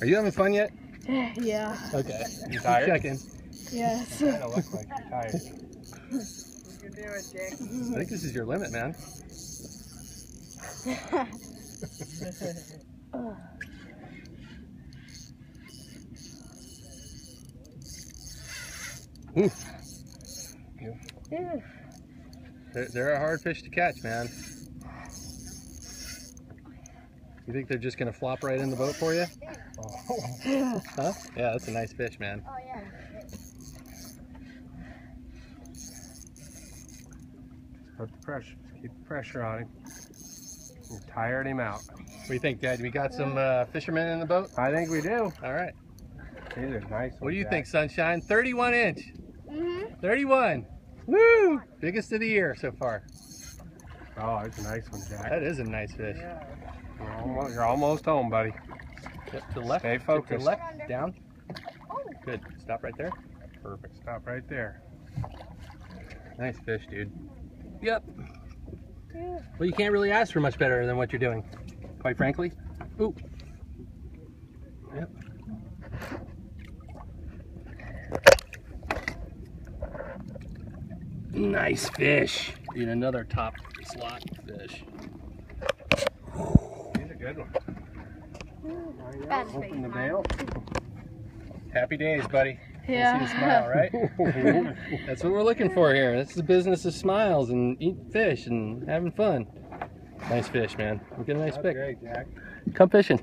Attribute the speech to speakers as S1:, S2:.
S1: Are you having fun yet?
S2: Yeah.
S1: Okay.
S3: You tired?
S1: Checking.
S2: Yes.
S3: Kind of look like you're tired.
S4: You're doing, Jake.
S1: I think this is your limit, man. Ooh. They're, they're a hard fish to catch, man. You think they're just gonna flop right in the boat for you? Huh? Yeah, that's a nice fish, man.
S2: Oh yeah.
S3: Put the pressure. Keep the pressure on him. You tired him out.
S1: What do you think, Dad? We got some uh, fishermen in the boat?
S3: I think we do.
S1: All right.
S3: These are nice.
S1: What do you
S3: ones,
S1: think, Sunshine? 31 inch.
S2: Mhm.
S1: 31. Woo! Biggest of the year so far.
S3: Oh, it's a nice one, Jack.
S1: That is a nice fish.
S3: You're almost, you're almost home, buddy.
S1: Yep, to the left.
S3: Stay
S1: To the
S3: focused.
S1: left. Down. Good. Stop right there.
S3: Perfect. Stop right there.
S1: Nice fish, dude. Yep. Well, you can't really ask for much better than what you're doing, quite frankly. Ooh. Yep. Nice fish. Dude, another top slot fish.
S3: He's a good one.
S2: Bad
S3: Open the
S2: face,
S3: bail.
S1: Happy days, buddy.
S2: Yeah.
S1: See the smile, right? That's what we're looking for here. This is the business of smiles and eating fish and having fun. Nice fish, man. We get a nice
S3: That's
S1: pick.
S3: great, Jack.
S1: Come fishing.